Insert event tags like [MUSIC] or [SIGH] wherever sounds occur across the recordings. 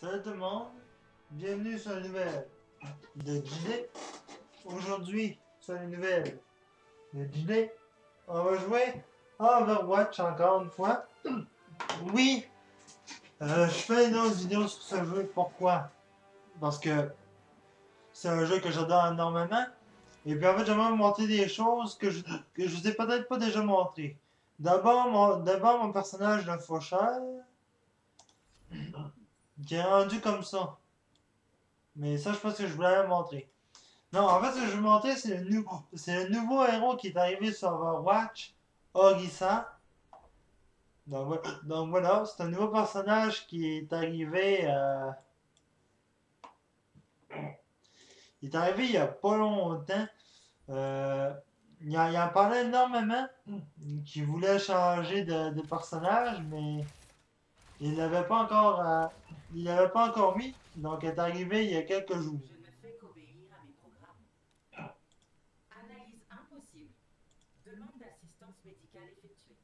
Salut tout le monde, bienvenue sur la nouvelle de JD. Aujourd'hui, sur la nouvelle de JD, on va jouer Overwatch encore une fois. Oui, euh, je fais une autre vidéo sur ce jeu, pourquoi? Parce que c'est un jeu que j'adore énormément. Et puis en fait, j'aimerais vous montrer des choses que je, que je vous ai peut-être pas déjà montrées. D'abord, mon, mon personnage de faucheur. Qui est rendu comme ça. Mais ça, je pense que je voulais montrer. Non, en fait, ce que je vais vous montrer, c'est le, nouveau, le nouveau héros qui est arrivé sur Overwatch, Orisa. Donc, voilà- c'est un nouveau personnage qui est arrivé. euh, Il est arrivé il y a pas longtemps. Euh, il, en, parlait énormément. Qu'il voulait changer de, personnage, mais il l'avait pas encore. euh, il l'avait pas encore mis. Donc il est arrivé il y a quelques jours. Je ne fais qu'obéir à mes programmes. Analyse impossible. Demande d'assistance médicale effectuée.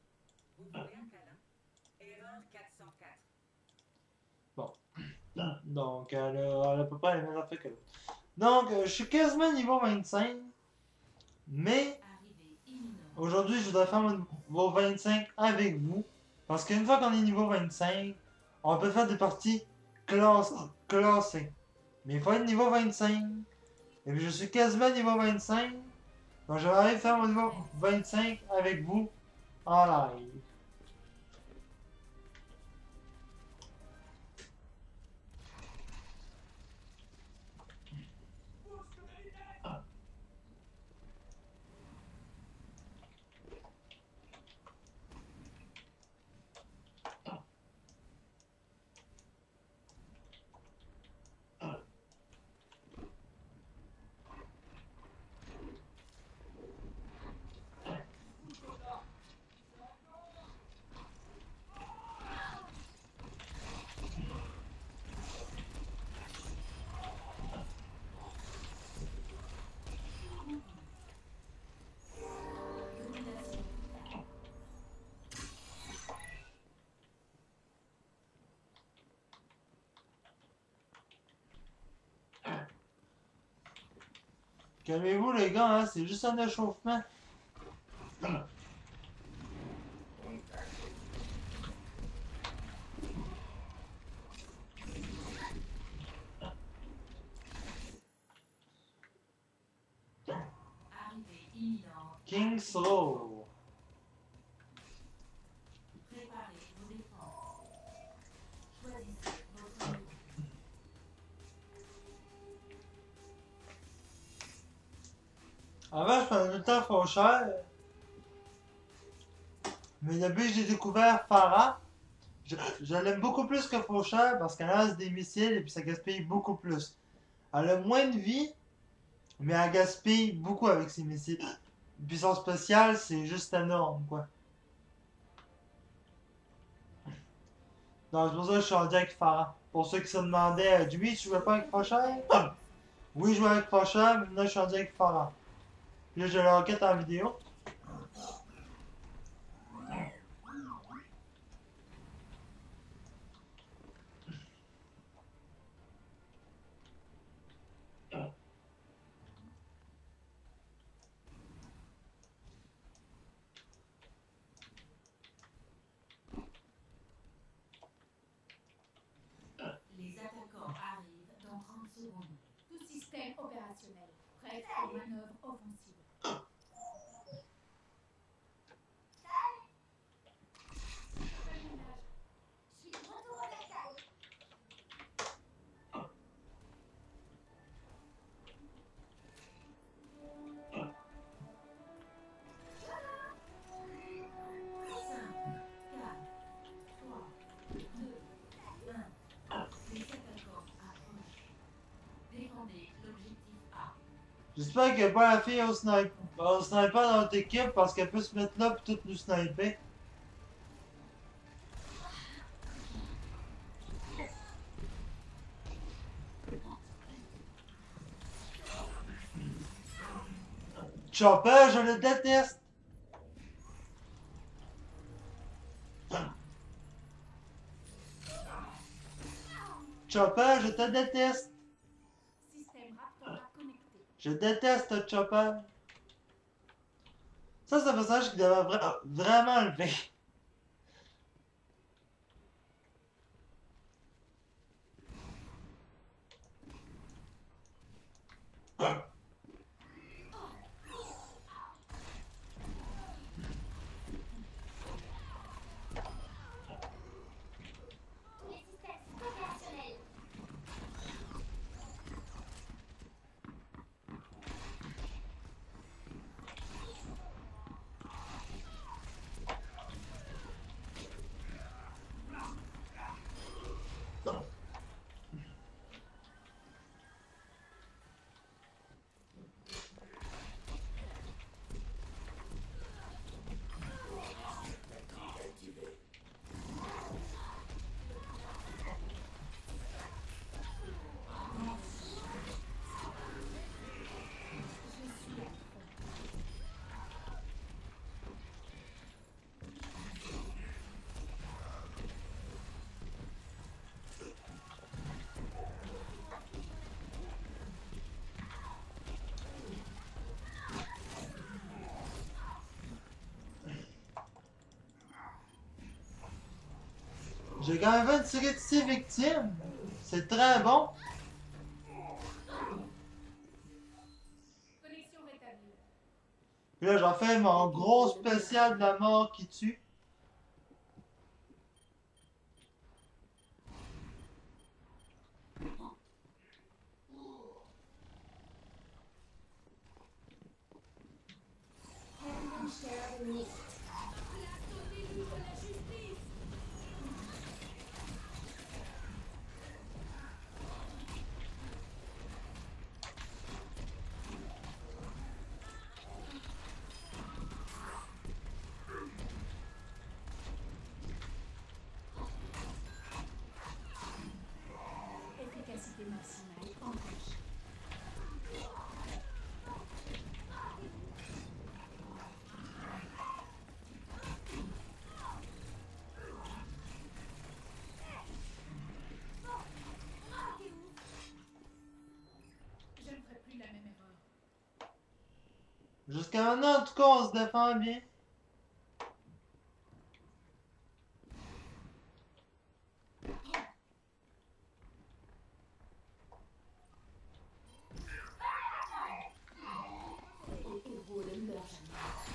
Vous voulez un câlin? Erreur 404. Donc elle a, elle à peu près les mêmes affaires que l'autre. Donc je suis quasiment niveau 25. Mais Arrivée aujourd'hui je voudrais faire mon niveau 25 avec vous. Parce qu'une fois qu'on est niveau 25, on peut faire des parties classe, classées. Mais il faut être niveau 25. Et puis je suis quasiment niveau 25. Donc je vais aller faire mon niveau 25 avec vous en live. Calmez-vous les gars, hein, c'est juste un échauffement. Faucheur. Mais depuis que j'ai découvert Farah, je, l'aime beaucoup plus que faucheur parce qu'elle lance des missiles et puis ça gaspille beaucoup plus. Elle a moins de vie, mais elle gaspille beaucoup avec ses missiles. Puis son c'est juste énorme, quoi. Donc, c'est pour ça que je suis rendu avec Farah. Pour ceux qui se demandaient, euh, Jimmy, tu jouais pas avec Faucheur? Oui, je jouais avec Faucheur, mais maintenant je suis rendu avec Farah. Là, je l'enquête en vidéo. J'espère a pas la fille au sniper, au sniper dans notre équipe parce qu'elle peut se mettre là et tout nous sniper. Chopper, je le déteste! Chopper, je te déteste. Je déteste Chopper. Ça, c'est un personnage qui devait vra- vraiment lever. J'ai quand même série de 6 victimes. C'est très bon. Connexion rétablie. Puis là, j'en fais mon gros spécial de la mort qui tue. Herrenschere nicht. Efficacité maximale engagée. Je ne ferai plus la même erreur. Jusqu'à maintenant, en tout cas, on se défend bien. Les héros ne meurent jamais.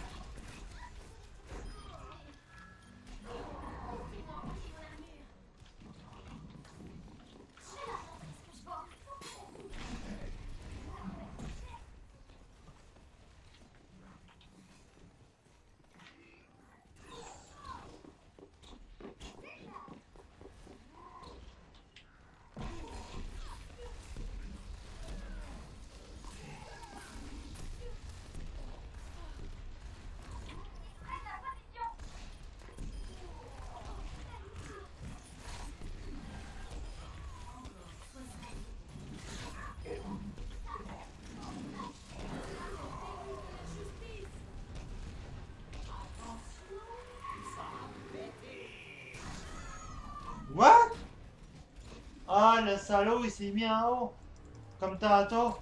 What? Ah, le salaud, il s'est mis en haut. Comme tantôt.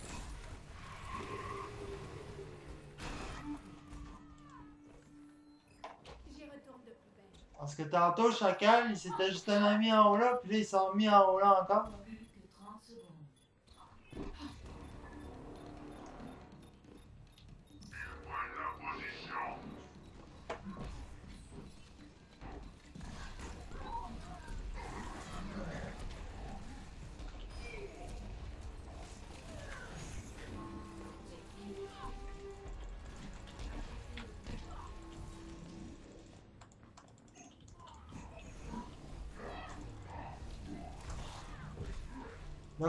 Parce que tantôt, Chacal, il s'était justement mis en haut là, puis là, ils sont mis en haut là encore.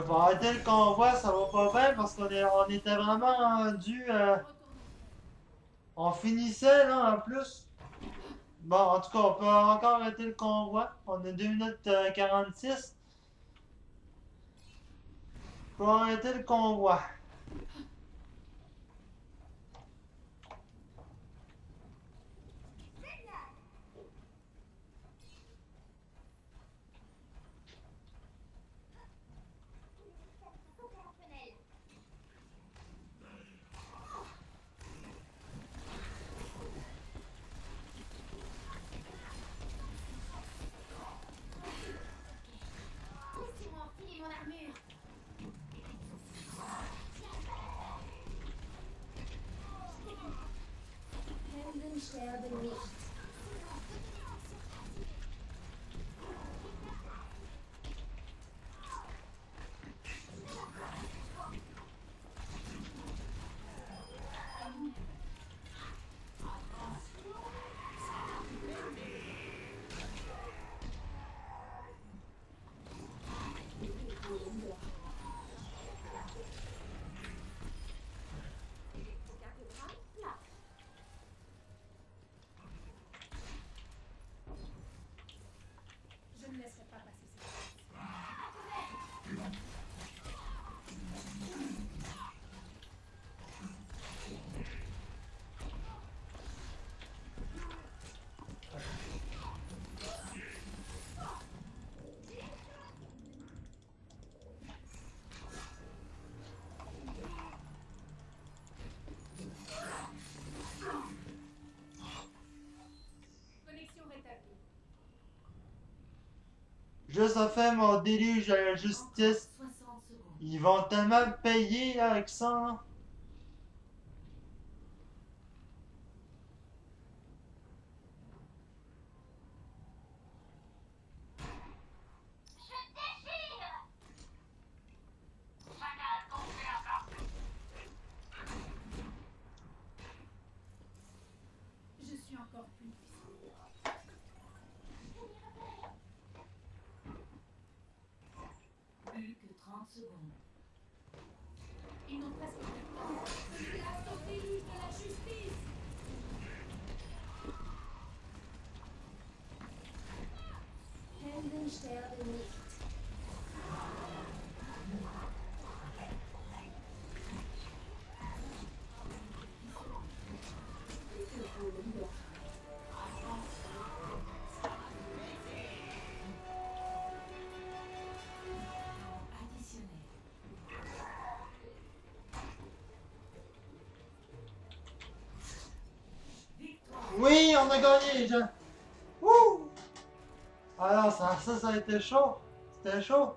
Faut arrêter le convoi, ça va pas bien parce qu'on est- on était vraiment rendu. euh, on finissait là en plus. Bon, en tout cas, on peut encore arrêter le convoi. On a 2 minutes euh, 46. Faut arrêter le convoi. Faire mon déluge à la justice. 60 secondes. Ils vont tellement me payer avec ça. hein. Je suis encore plus puissant. Plus que 30 secondes. Ils n'ont presque Oui, on a gagné, gens. Wouh! Alors, ça, ça, ça a été chaud. C'était chaud.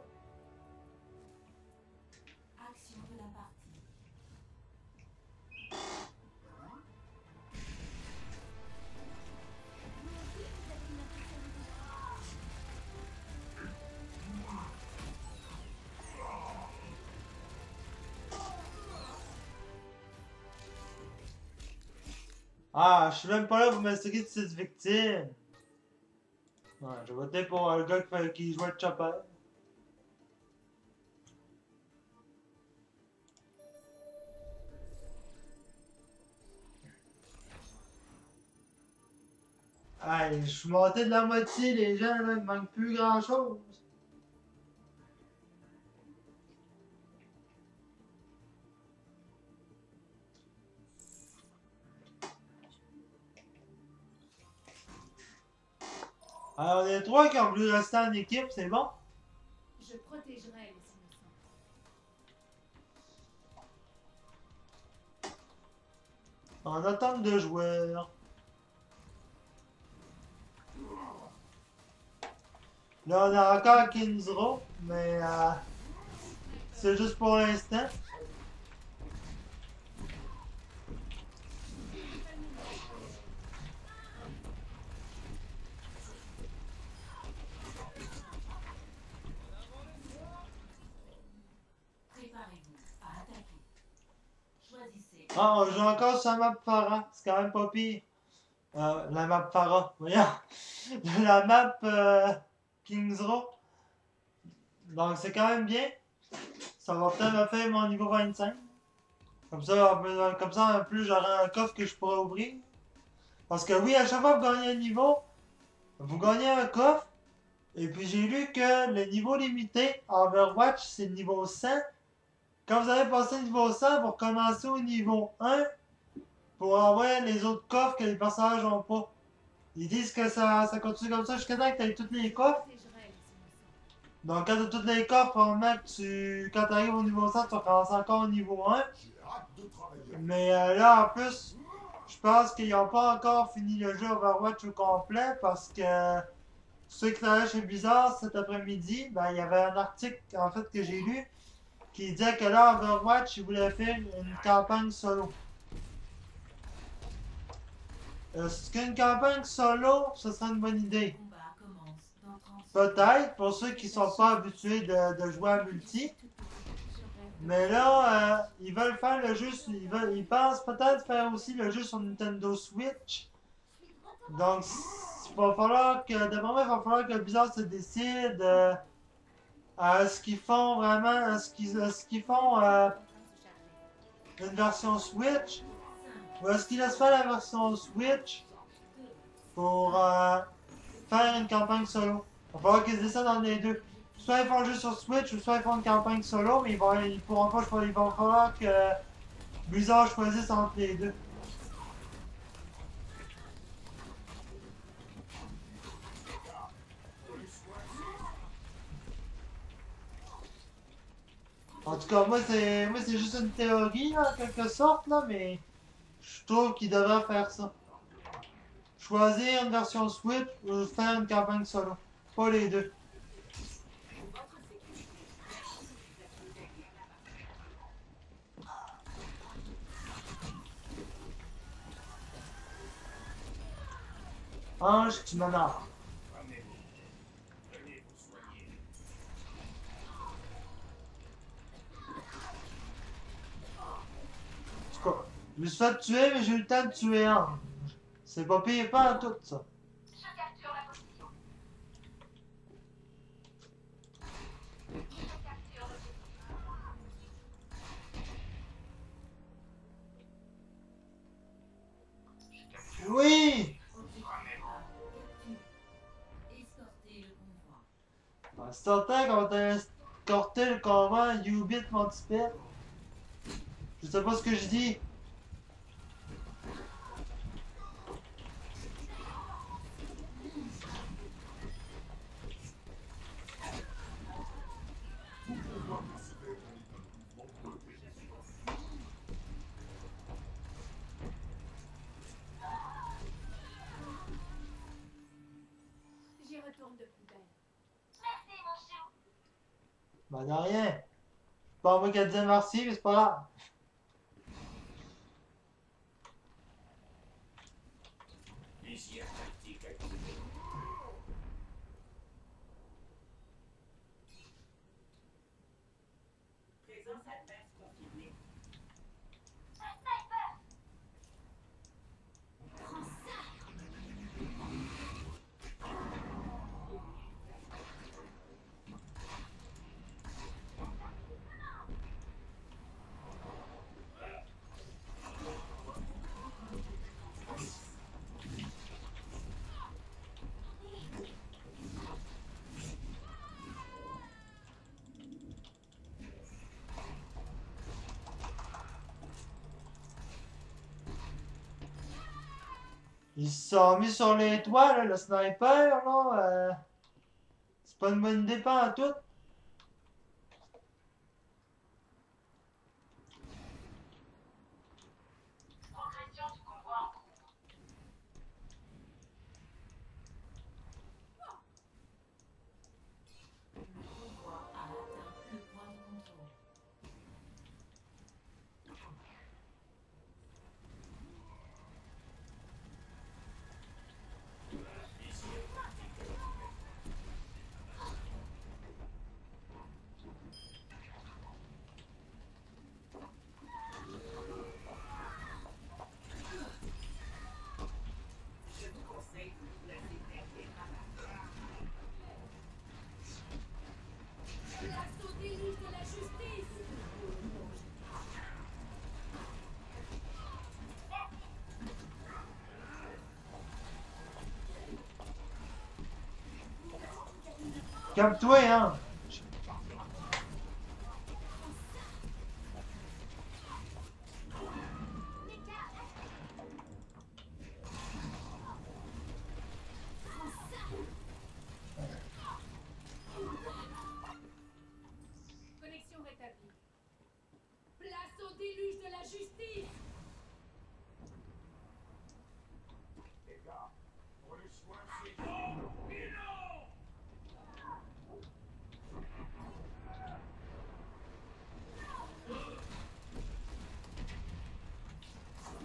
Je suis même pas là pour m'assurer de cette victime. Ouais, je vais voter pour euh, le gars qui, qui jouait le chopper. Ah, je suis monté de la moitié, les gens, là, il manque plus grand chose. Alors, on est trois qui ont voulu rester en équipe, c'est bon? Je protégerai les innocents. En attente de joueurs. Là, on a encore Kinzro, mais euh, c'est juste pour l'instant. Ah, on joue encore sur la map Farah, c'est quand même pas pire. Euh, la map Farah, voyons. [LAUGHS] la map euh, Kings Row. Donc c'est quand même bien. Ça va peut-être me faire mon niveau 25. Comme ça, euh, comme ça en plus j'aurai un coffre que je pourrai ouvrir. Parce que oui, à chaque fois que vous gagnez un niveau, vous gagnez un coffre. Et puis j'ai lu que le niveau limité en Overwatch c'est le niveau 100. Quand vous avez passé le niveau 100, vous recommencez au niveau 1 pour avoir les autres coffres que les personnages n'ont pas. Ils disent que ça, continue comme ça jusqu'à temps que tu aies tous les coffres. Donc quand tu as tous les coffres, probablement que tu, quand tu arrives au niveau 100, tu recommences encore au niveau 1. J'ai hâte de travailler. Mais euh, là, en plus, je pense qu'ils n'ont pas encore fini le jeu Overwatch au complet parce que ceux qui travaillent chez Blizzard cet après-midi, ben, il y avait un article en fait que j'ai lu qui disait que là, Overwatch, ils voulaient faire une campagne solo. Est-ce qu'une campagne solo, ce serait une bonne idée? Le combat commence dans 30 secondes. Peut-être, pour ceux qui sont pas habitués de, de jouer à multi. Mais là, euh, ils veulent faire le jeu, ils, veulent, ils pensent peut-être faire aussi le jeu sur Nintendo Switch. Donc, il va falloir que, d'après moi, il va falloir que Blizzard se décide euh, à ce qu'ils font vraiment, à ce qu'ils qu'ils font une version Switch, ou est-ce qu'ils laissent faire la version Switch pour euh, faire une campagne solo? Il va falloir qu'ils décident dans les deux. Soit ils font le jeu sur Switch, ou soit ils font une campagne solo, mais ils, vont, ils pourront pas choisir. Il va falloir que Blizzard choisisse entre les deux. En tout cas, moi c'est moi c'est juste une théorie en quelque sorte là, mais je trouve qu'il devrait faire ça. Choisir une version Switch ou faire une campagne solo. Pas les deux. Ange, tu m'énerves. Je me suis fait tuer, mais j'ai eu le temps de tuer un. C'est pas pire pas en tout ça. Oui! Convoi. En certain qu'on t'a escorté le convoi U-Bit Multipet. Je sais pas ce que je dis. Retourne de plus belle. Merci, mon chou. Ben de rien. Pas moi qui a dit merci, mais c'est pas grave adverse confirmée. Un sniper. Ils se sont mis sur les toits, le sniper, là. euh, C'est pas une bonne idée, pas en tout. Progression du convoi en cours. Le convoi a atteint le point de contrôle. Je vous conseille de vous laisser faire travail. L'assaut déluge de la justice Calme-toi, hein. Connexion rétablie. Place au déluge de la justice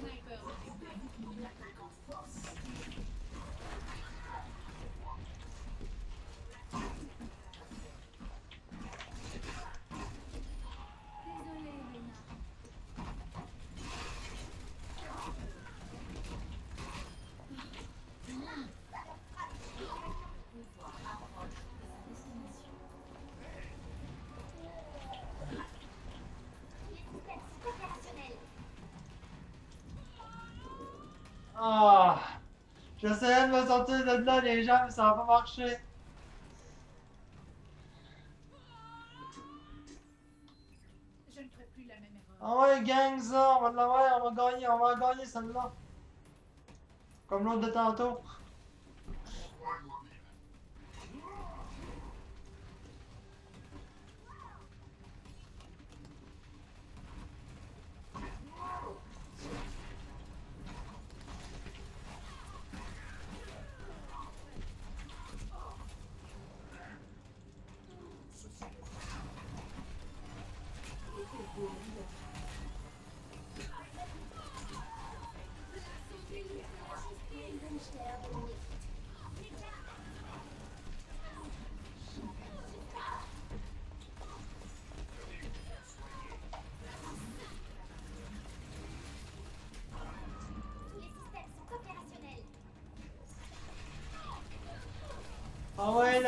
Sniper Désolée, Elena. Les systèmes opérationnels. Ah! J'essayais de me sortir de là, les gens, mais ça n'a pas marché. Je ne ferai plus la même erreur. Ah ouais, gang, ça, on va l'avoir, on va gagner, on va gagner celle-là. Comme l'autre de tantôt.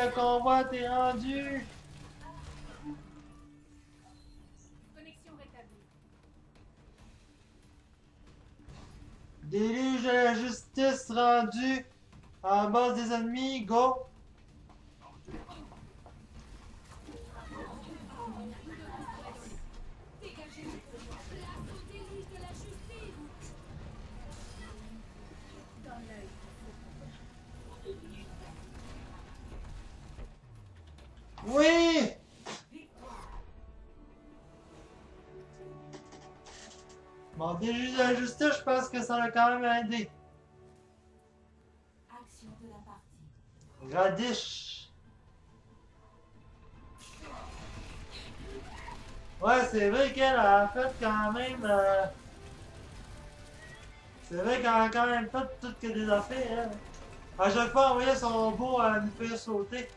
Le convoi, t'es rendu! Connexion rétablie. Déluge de la justice rendu que ça l'a quand même aidé. Action de la partie. Radish. Ouais, c'est vrai qu'elle a fait quand même. euh, C'est vrai qu'elle a quand même fait tout que des affaires. elle. À chaque fois, on voyait son robot à nous faire sauter.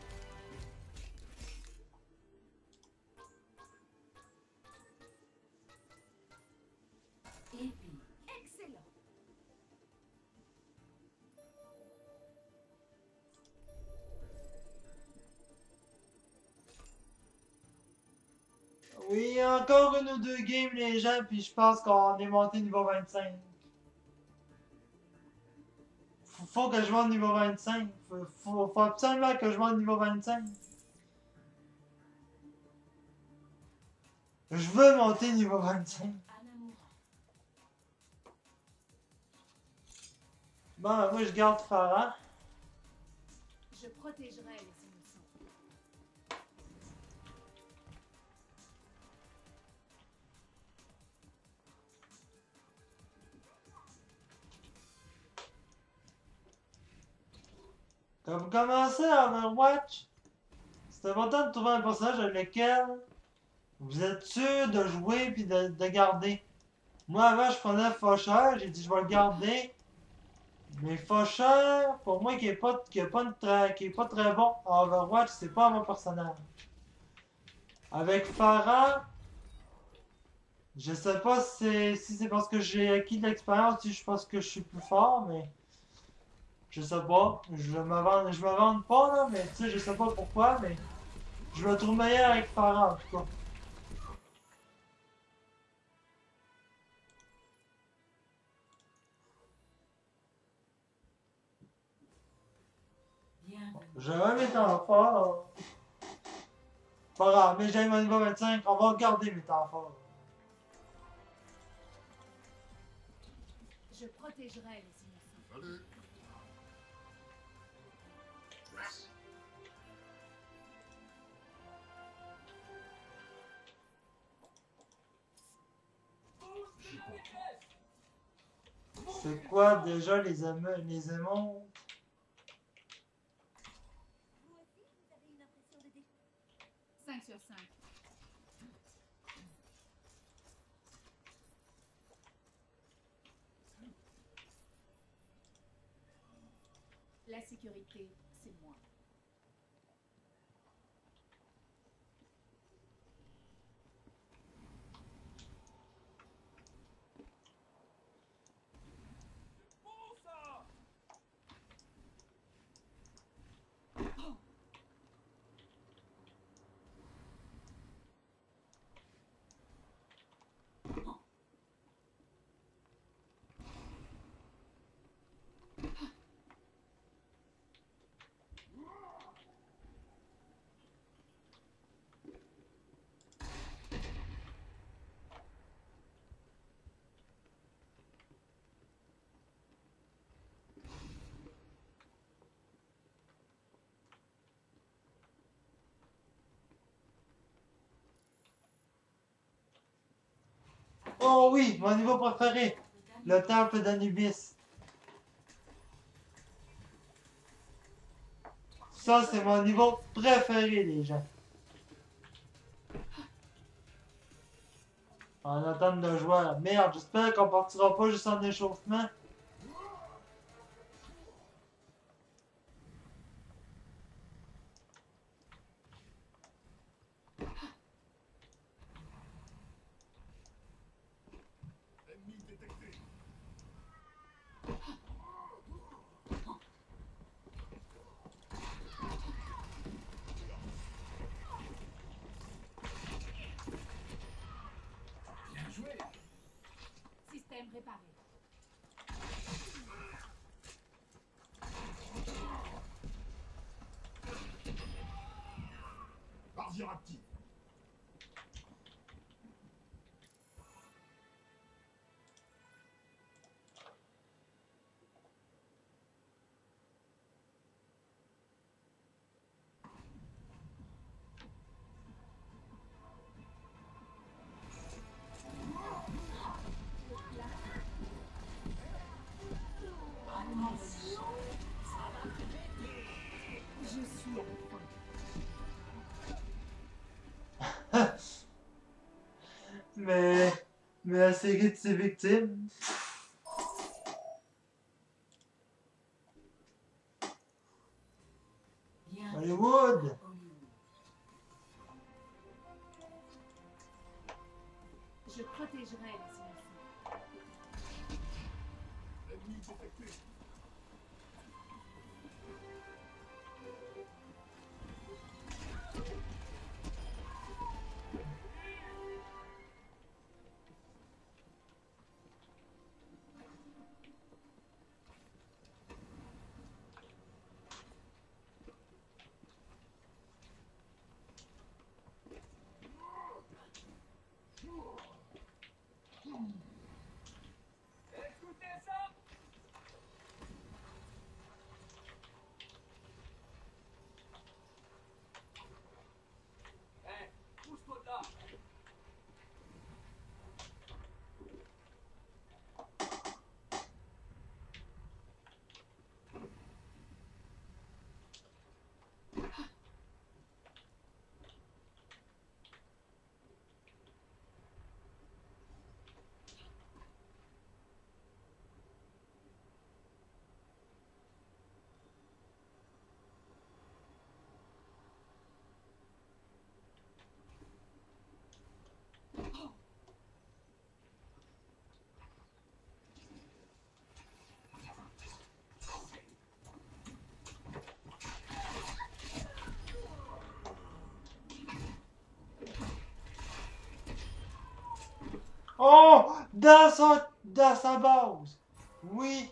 Ou deux games, les gens, puis je pense qu'on est monté niveau 25. Faut, que je monte niveau 25. Faut, faut, absolument que je monte niveau 25. Je veux monter niveau 25. Anamura. Bon, moi je garde Farah. Je protégerai les Commencez à Overwatch, c'est important de trouver un personnage avec lequel vous êtes sûr de jouer puis de, de garder. Moi avant je prenais Faucheur, j'ai dit je vais le garder. Mais Faucheur, pour moi qui est pas, qui est pas, une qui est pas très bon en Overwatch, c'est pas mon personnage. Avec Farah, je sais pas si c'est si c'est parce que j'ai acquis de l'expérience, si je pense que je suis plus fort, mais je sais pas. Je me vante, je me vante pas là, mais tu sais, je sais pas pourquoi, mais je le trouve meilleur avec Farah en tout cas. Mes temps forts. Pas grave, mais j'ai mon niveau 25, on va regarder mes temps forts. Je protégerai les C'est quoi déjà les, les émons? 5 sur 5. La sécurité, c'est moi. Oh oui, mon niveau préféré, le temple d'Anubis. Ça, c'est mon niveau préféré, les gens. En attente de joueur. Merde, j'espère qu'on partira pas juste en échauffement. We're secret victim. Oh! Dans, son, dans sa base! Oui!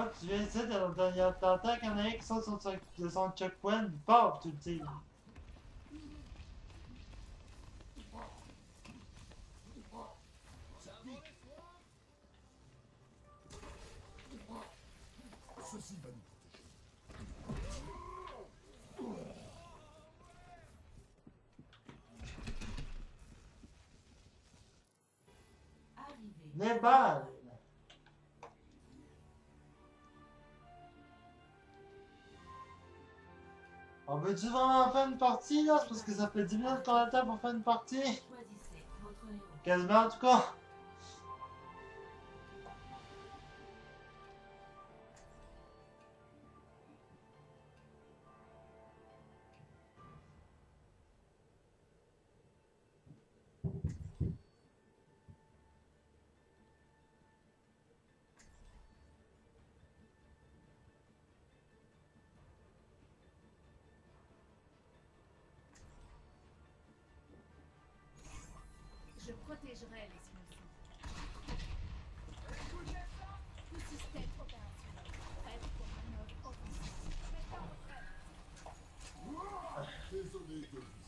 En fait, tu viens ici, t'entends qu'il y en a un qui sort sur son, de son checkpoint, paf, tu le tires. Ceci va nous protéger. Arrivé. Les balles! On veut-tu vraiment faire une partie là? C'est parce que ça fait 10 minutes qu'on attend pour faire une partie. Quasiment en tout cas.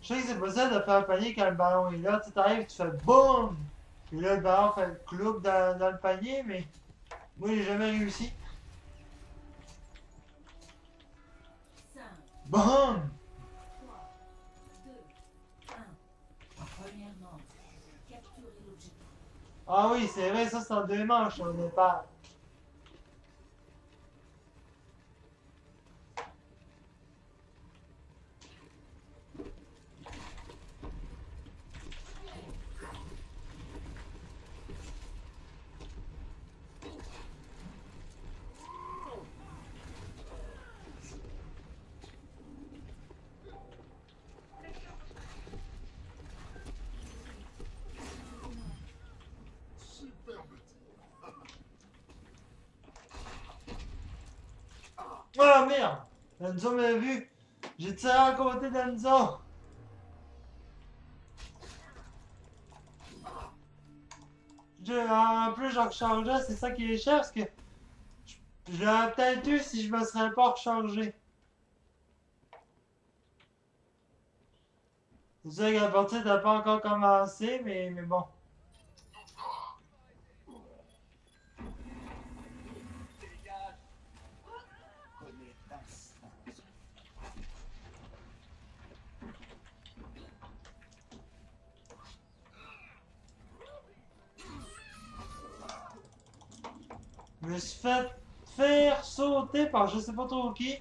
Je sais que c'est possible de faire panier quand le ballon est là. Tu t'arrives, tu fais BOUM! Puis là, le ballon fait le clouc dans, le panier, mais moi, j'ai jamais réussi. 5, BOUM! 3, 2, 1. Première manche. Capturez l'objectif. Ah oui, c'est vrai, ça, c'est en deux manches au départ. Merde! Enzo m'a vu! J'ai tiré à côté d'Enzo! Je, en plus, je rechargeais, c'est ça qui est cher, parce que je, l'aurais peut-être eu si je me serais pas rechargé. C'est sûr que la partie n'a pas encore commencé, mais, mais bon. Me suis fait faire sauter par je sais pas trop qui.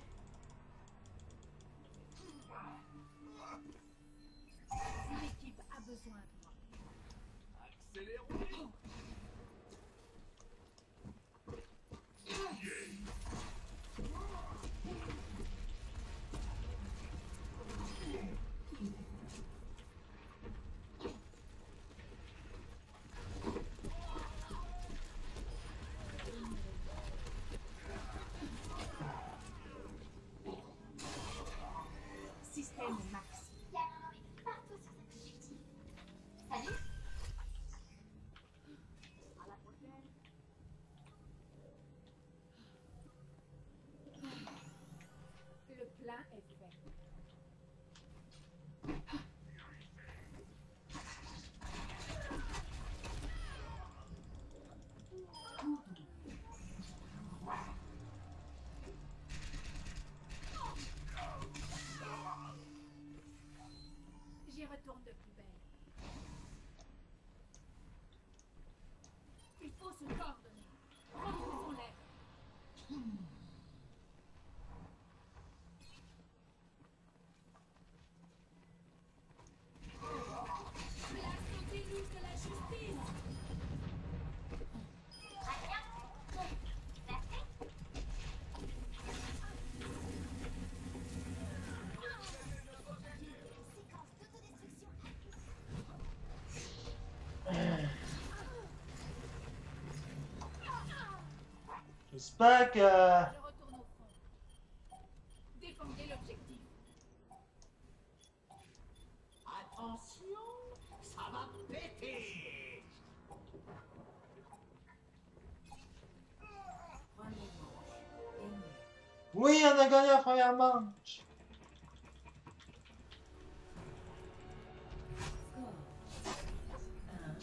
Que. Retourne au front. Défendez l'objectif. Attention, ça va péter. Oui, on a gagné la première manche! Score.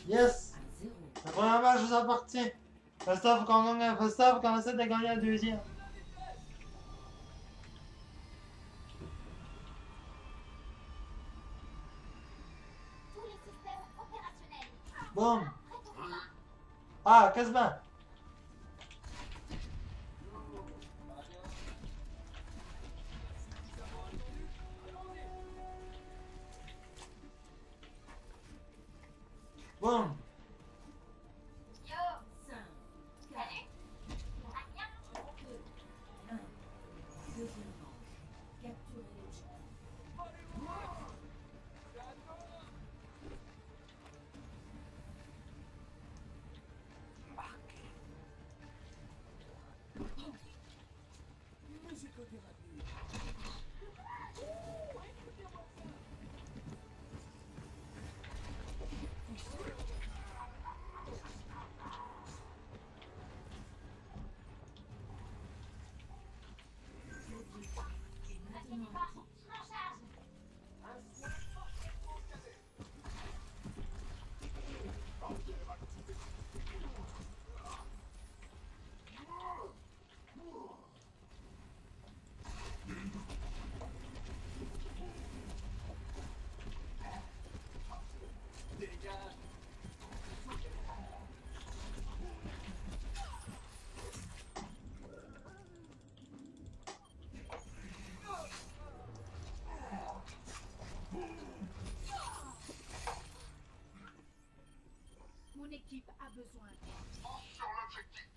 1 Yes! à 0. La première manche vous appartient! Fasta, faut qu'on essaie de gagner deuxième. Combat. Ah, quasiment! Boum! équipe a besoin d'aide. sur l'objectif.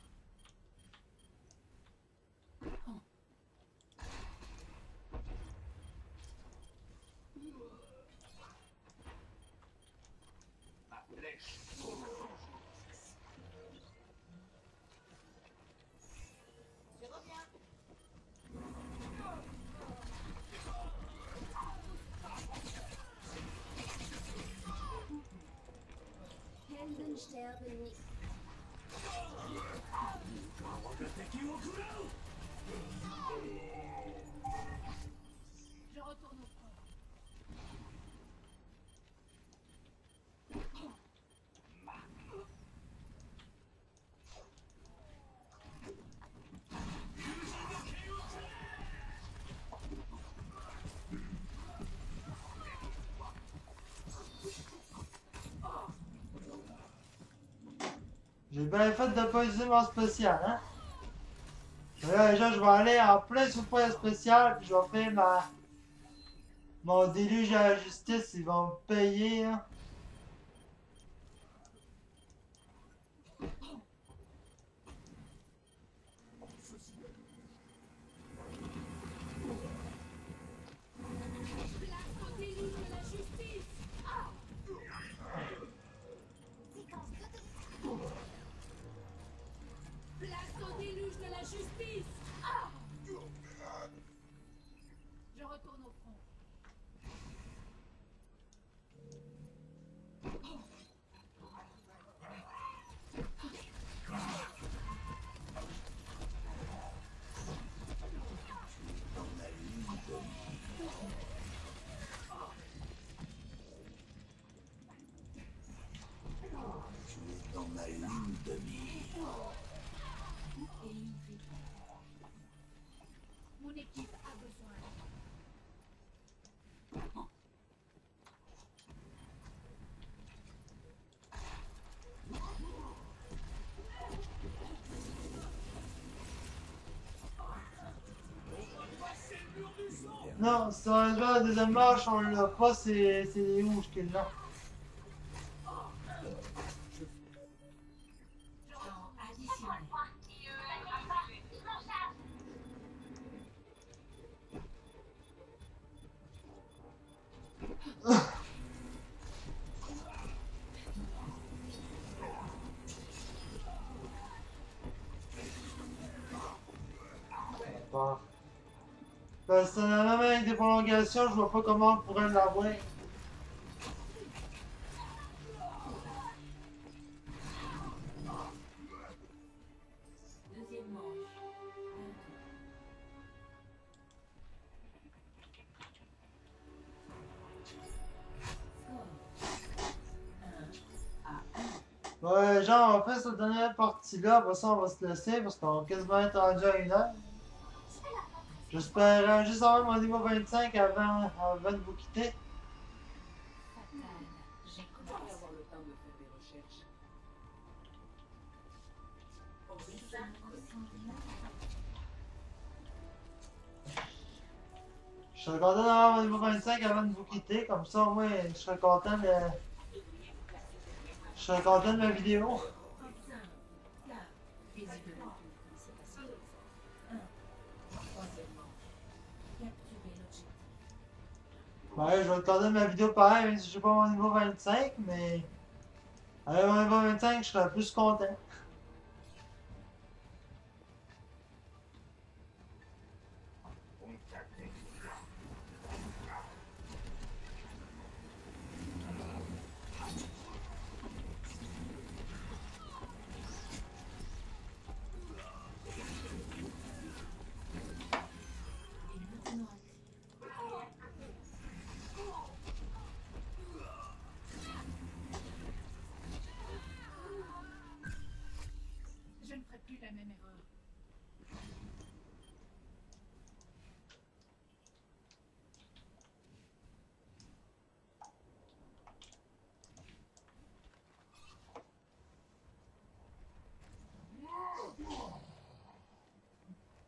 La flèche Germany. J'ai bien fait de pas mon spécial, hein? Déjà, je vais aller en plein super spécial, je vais faire ma... Mon déluge à la justice, ils vont me payer, hein. Place au déluge de la justice. Séquence d'auto. Place au déluge de la justice. Je retourne au front. Dans ma lune de mire. Et une vie. Mon équipe a besoin. Non, sérieusement, la deuxième marche, on l'a pas, c'est c'est les rouges qui l'ont. Je vois pas comment on pourrait l'avoir. Ouais, genre, on fait cette dernière partie-là, après ça, on va se laisser parce qu'on va quasiment être rendu à une heure. J'espère euh, juste avoir mon niveau 25 avant, avant de vous quitter. Je serais content d'avoir mon niveau 25 avant de vous quitter, comme ça au moins je serais content de. Je serais content de ma vidéo. Ouais, je vais de ma vidéo pareil, même si j'ai pas mon niveau 25, mais. Avec mon niveau 25, je serais plus content. La même erreur.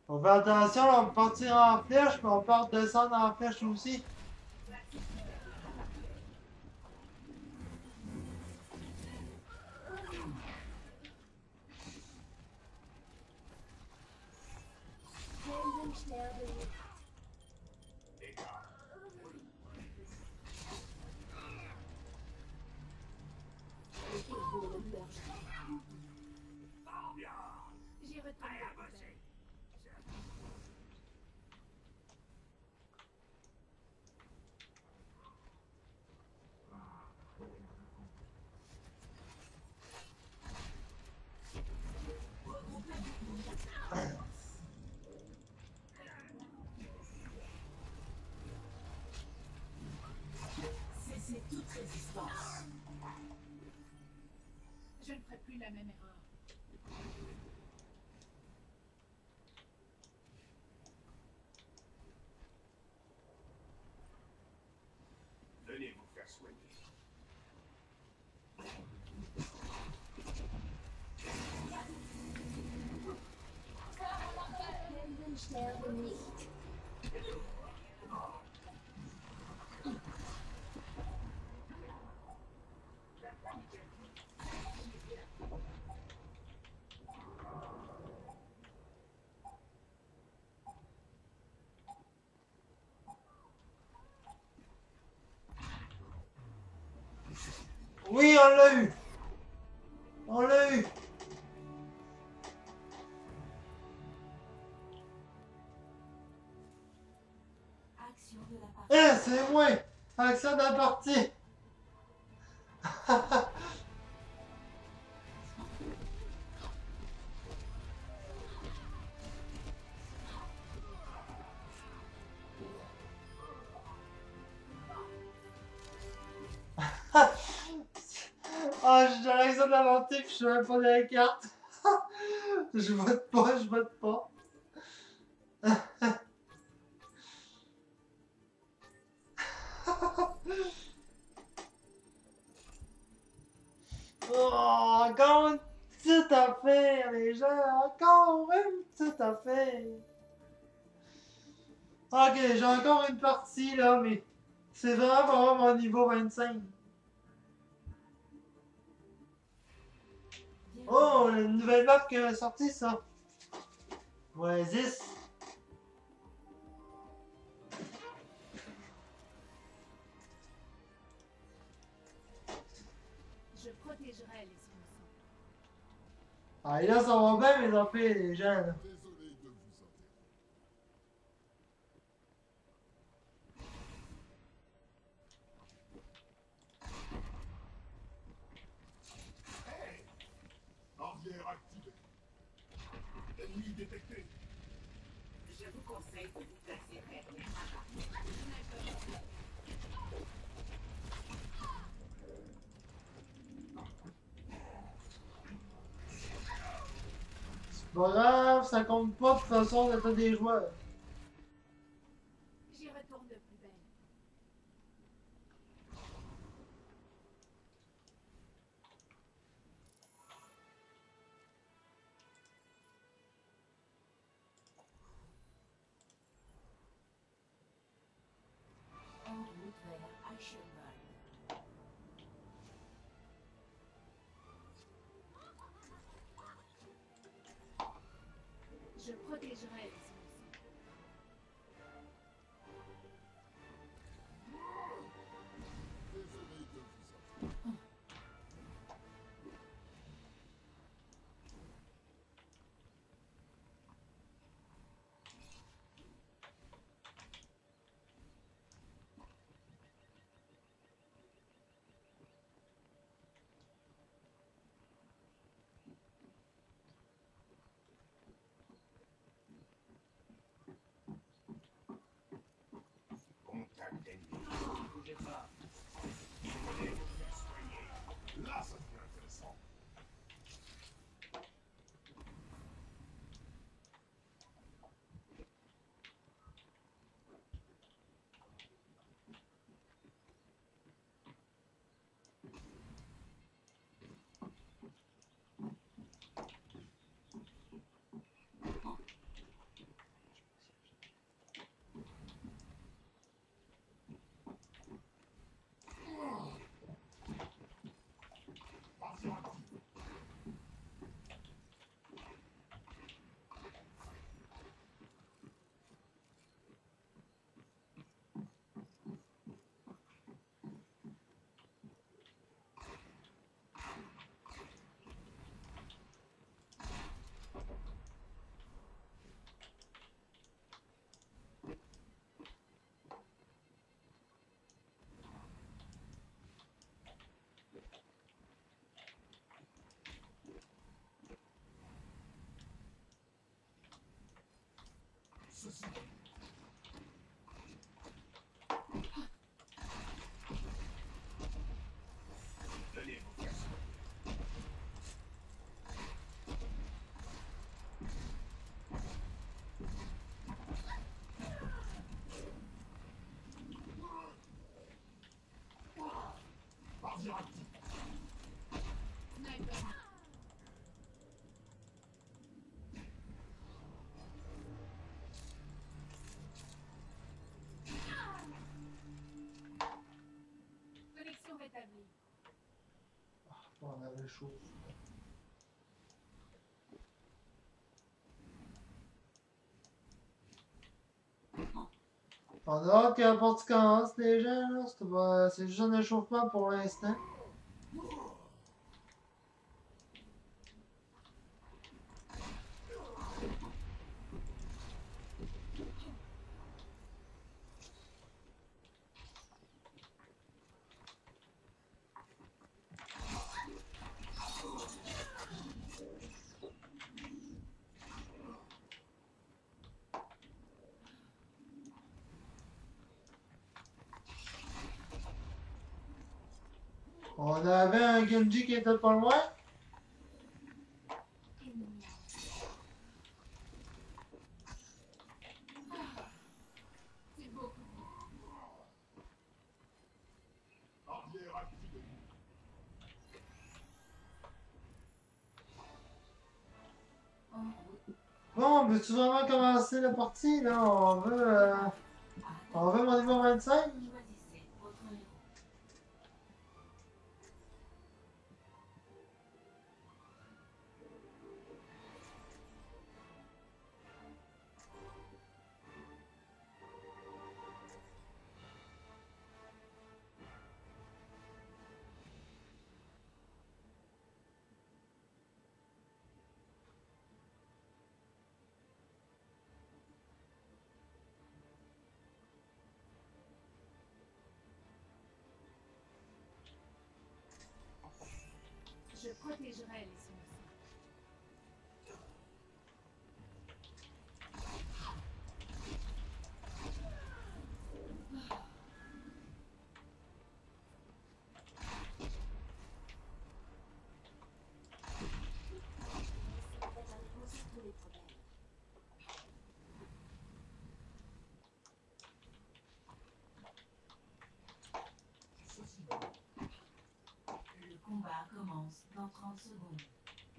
On fait attention, on peut partir en flèche, mais on peut redescendre en flèche aussi. Helden sterben nicht. Ich wohne Börse. J'y retourne. peut-être. résistance. Je ne ferai plus la même erreur. Venez vous faire soigner. Helden nicht. Oui, on l'a eu. On l'a eu. Eh, c'est moi. De la partie. Ah, j'ai l'action de la je suis même pas dans la carte. [LAUGHS] je vote pas, je vote pas. Une petite affaire. Ok, j'ai encore une partie là, mais c'est vraiment mon niveau 25. Oh, une nouvelle map qui est sortie ça. Oasis. Ah, et là, ça va bien, mes affaires, les gens. Là. Désolé de vous interrompre. Hey Barrière activée. Ennemi détecté. Je vous conseille de vous placer près de la Grave, ça compte pas de façon l'état des joueurs. Last society. On a hâte que la partie commence, gens, là. C'est C'est juste un échauffement pour l'instant. On Genji qui était pas loin? Bon, veux-tu vraiment commencer la partie, là? On veut, euh, on veut mon niveau 25? Commence dans 30 secondes.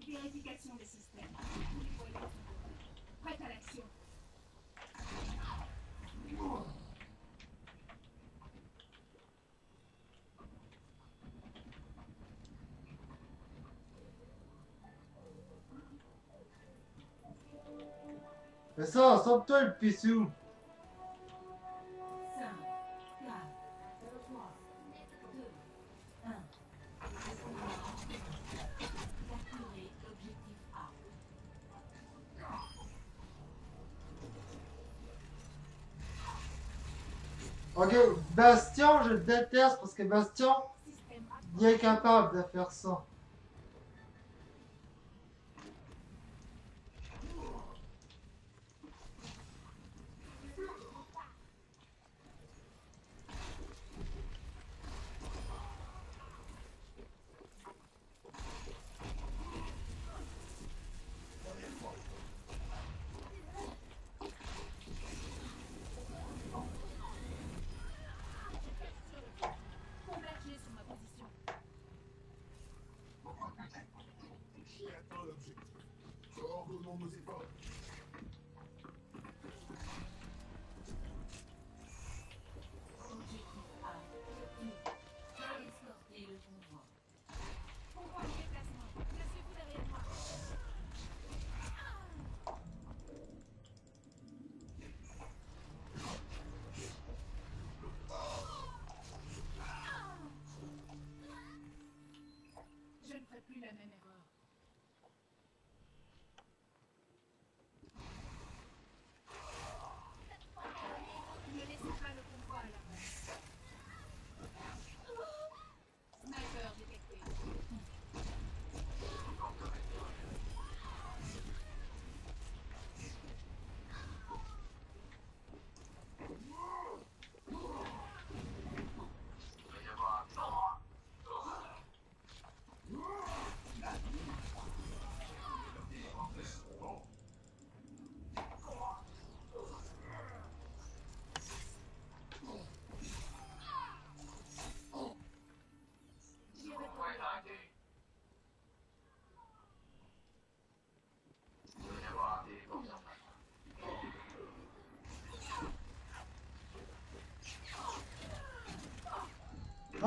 Vérification des systèmes. Tous les voyants sont ouverts. Prête à l'action. Mais ça, sors-toi le pissou. Ok, Bastion, je le déteste parce que Système il est capable de faire ça.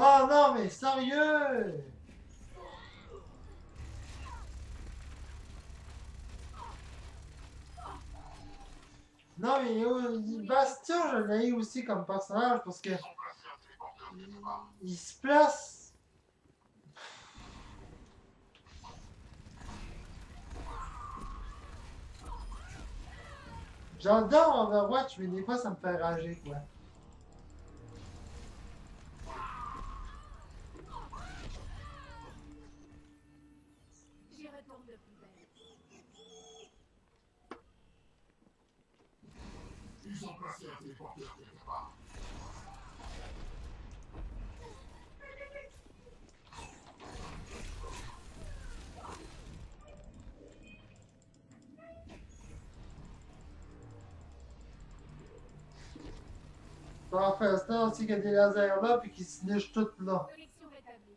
Oh non, mais sérieux Non, mais il Bastien, je l'ai aussi comme personnage parce que. Il se place. J'adore Overwatch, mais des fois ça me fait rager quoi. Un téléporteur quelque part. Parfait, c'est aussi qu'il y a des lasers là puis qu'ils se nichent toutes là. Connexion rétablie.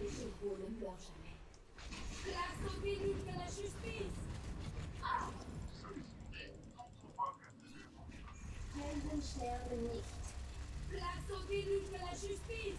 Les chevaux ne meurent jamais. Place au déluge de la justice Heldensterne nicht. Place au déluge de la justice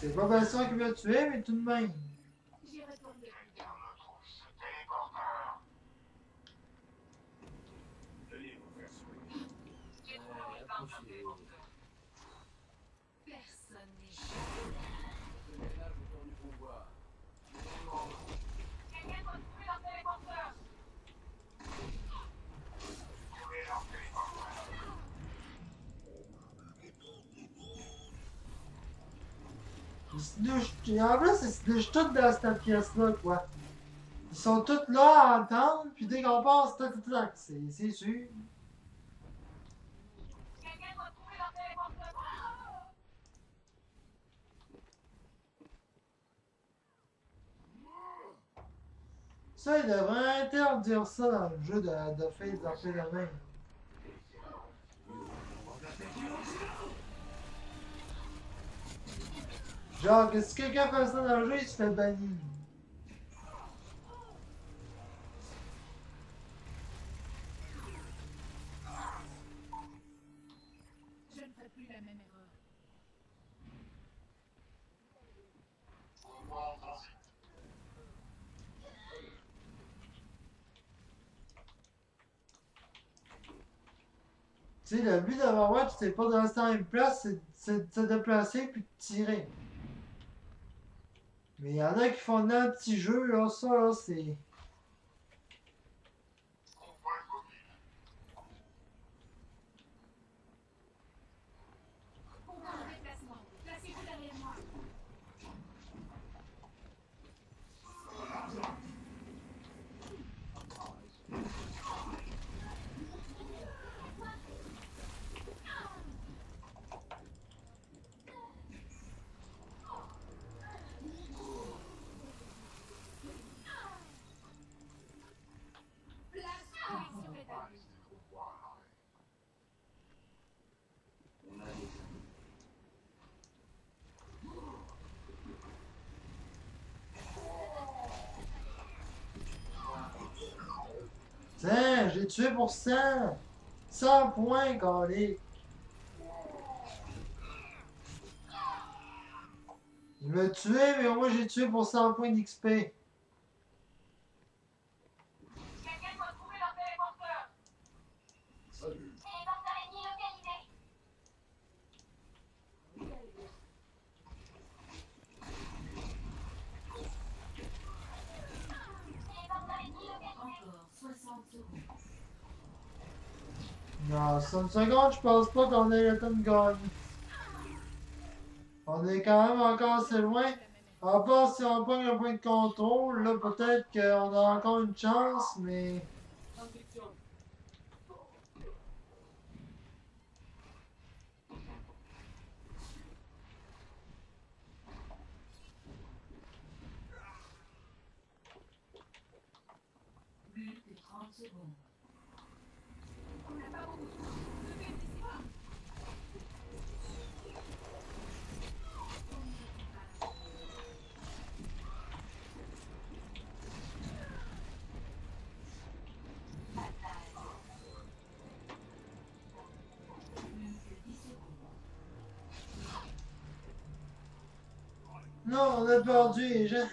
C'est pas Bastion qui m'a tué, mais tout de même. J'y retourne de plus belle. Quelqu'un me trouve ce téléporteur. Veuillez vous faire soigner. J'ai trouvé une bande d'un téléporteur. Personne n'est jamais. Quelqu'un doit trouver leur téléporteur. Trouvez leur téléporteur. En ils se douchent tous dans cette pièce-là, quoi. Ils sont tous là à entendre, puis dès qu'on passe, tac, tac, c'est c'est sûr. Ça, ils devraient interdire ça dans le jeu de, de faire des affaires de Genre, que si quelqu'un fait ça dans le jeu, il se fait bannir. Je ne ferai plus la même erreur. Tu sais, le but d'Overwatch, c'est pas de rester en une place, c'est- c'est de se déplacer puis de tirer. Mais il y en a qui font un petit jeu, là, ça, là, c'est. Convoi mobile. Convoi en déplacement. Placez-vous derrière moi. Place connexion rétablie. Convoi à l'arrêt. On a des Tiens, j'ai tué pour 100! 100 points, Calique! Il m'a tué, mais moi j'ai tué pour 100 points d'XP. Quelqu'un doit trouver leur téléporteur. Salut. Téléporteur ennemi localisé. Téléporteur ennemi localisé. Encore 60 secondes. Non, 60 secondes, je pense pas qu'on ait le temps de gagner. On est quand même encore assez loin. À part si on pogne un point de contrôle, là peut-être qu'on a encore une chance, mais. 30 secondes. On n'a pas beaucoup de temps. Ne perdez pas. Plus que 10 secondes. Non, on a perdu les gens.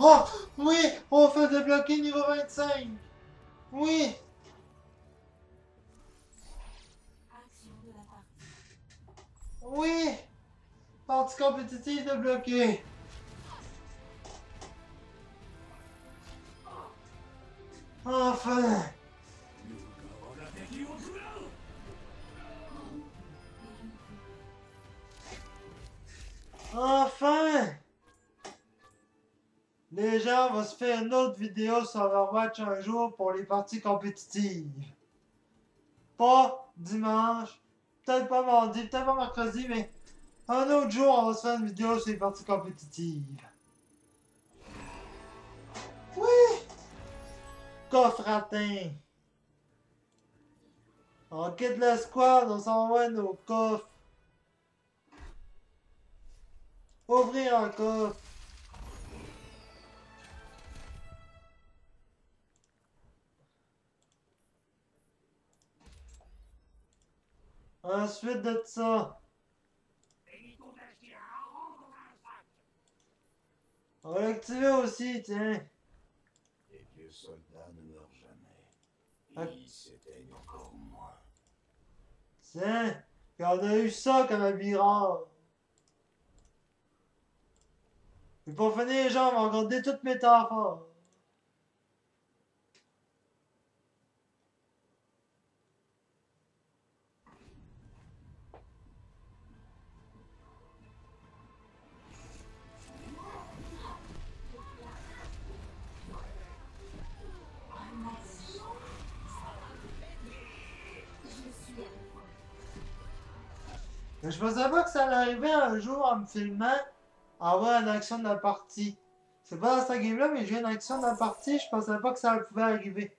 Oh, oui, on fait débloquer niveau 25. Oui, oui. Partie compétitive débloquée. Se faire une autre vidéo sur Overwatch un jour pour les parties compétitives. Pas dimanche, peut-être pas mardi, peut-être pas mercredi, mais un autre jour, on va se faire une vidéo sur les parties compétitives. Oui! Coffre atteint. On quitte le squad, on s'envoie nos coffres. Ouvrir un coffre. Ensuite de ça, on va l'activer aussi, tiens. Les vieux soldats ne meurent jamais. Ah. Ils s'éteignent encore moins. Tiens, on a eu ça comme habit rare. Et pour finir, les gens vont regarder toutes mes métaphores. Je pensais pas que ça allait arriver un jour en me filmant, avoir une action de la partie. C'est pas dans cette game-là, mais j'ai une action de la partie, je pensais pas que ça pouvait arriver.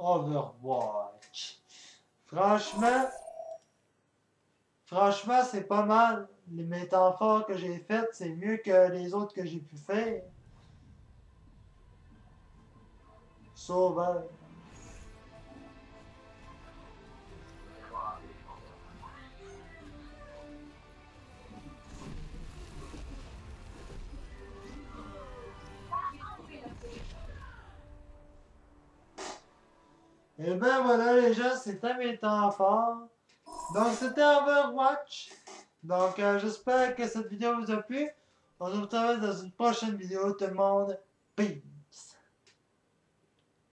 Overwatch. Franchement, franchement, c'est pas mal. Les métaphores que j'ai faites, c'est mieux que les autres que j'ai pu faire. Sauveur. Et ben voilà les gens, c'était mes temps forts. Donc c'était Overwatch. Donc euh, j'espère que cette vidéo vous a plu. On se retrouve dans une prochaine vidéo. Tout le monde, peace.